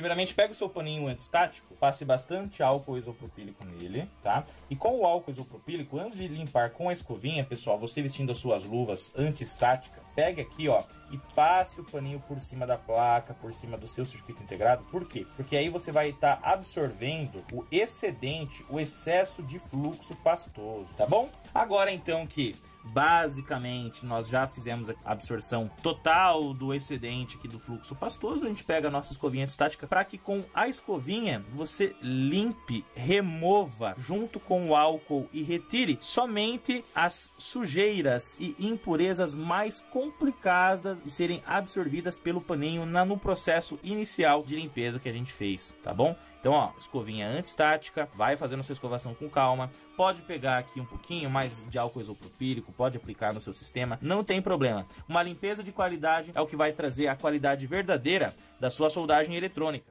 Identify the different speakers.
Speaker 1: Primeiramente, pega o seu paninho antistático, passe bastante álcool isopropílico nele, tá? E com o álcool isopropílico, antes de limpar com a escovinha, pessoal, você vestindo as suas luvas antistáticas, pegue aqui, ó, e passe o paninho por cima da placa, por cima do seu circuito integrado. Por quê? Porque aí você vai estar tá absorvendo o excedente, o excesso de fluxo pastoso, tá bom? Agora então que Basicamente, nós já fizemos a absorção total do excedente aqui do fluxo pastoso. A gente pega a nossa escovinha estática para que com a escovinha você limpe, remova junto com o álcool e retire somente as sujeiras e impurezas mais complicadas de serem absorvidas pelo paninho no processo inicial de limpeza que a gente fez, tá bom? Então, ó, escovinha antistática, vai fazendo sua escovação com calma. Pode pegar aqui um pouquinho mais de álcool isopropílico, pode aplicar no seu sistema, não tem problema. Uma limpeza de qualidade é o que vai trazer a qualidade verdadeira da sua soldagem eletrônica.